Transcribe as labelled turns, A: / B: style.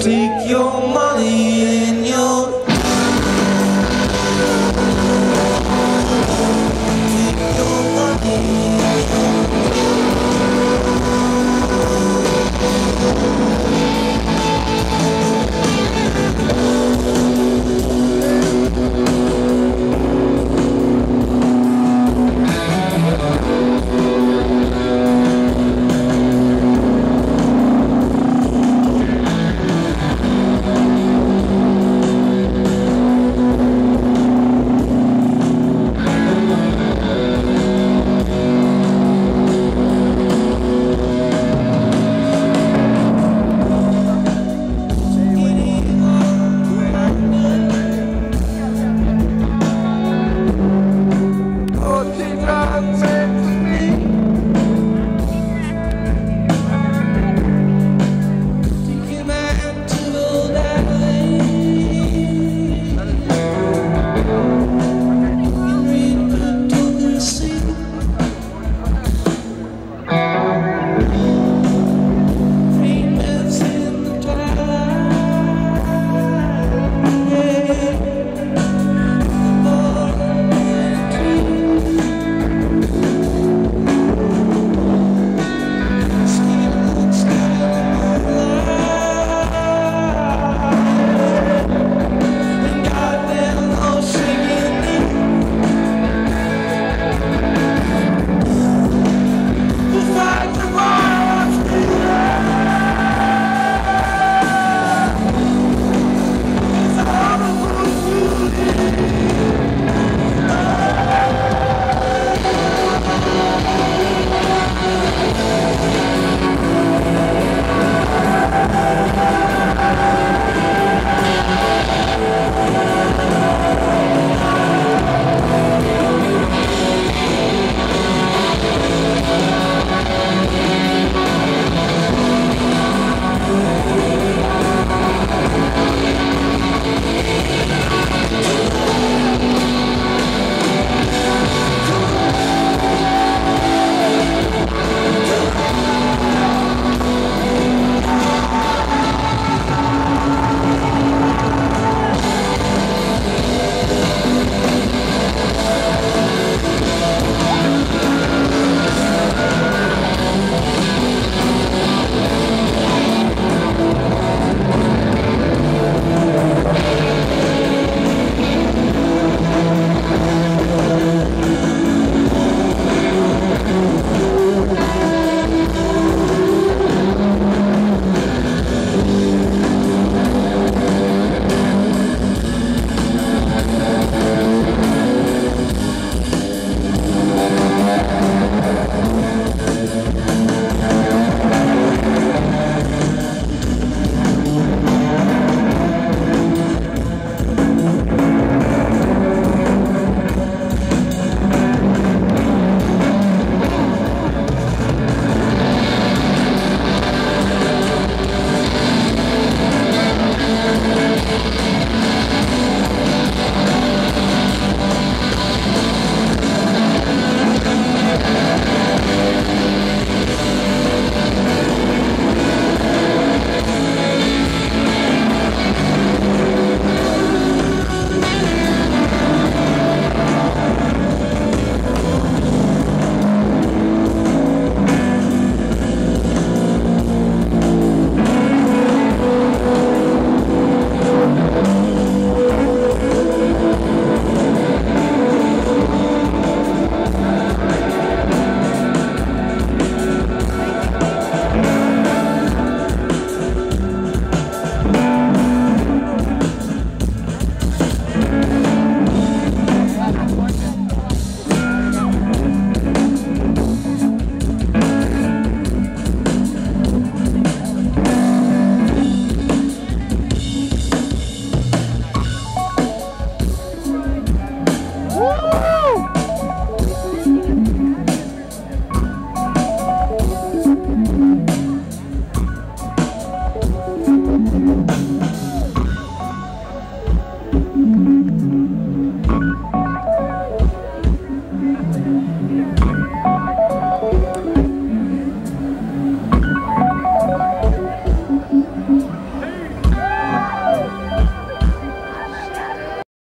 A: Take your money.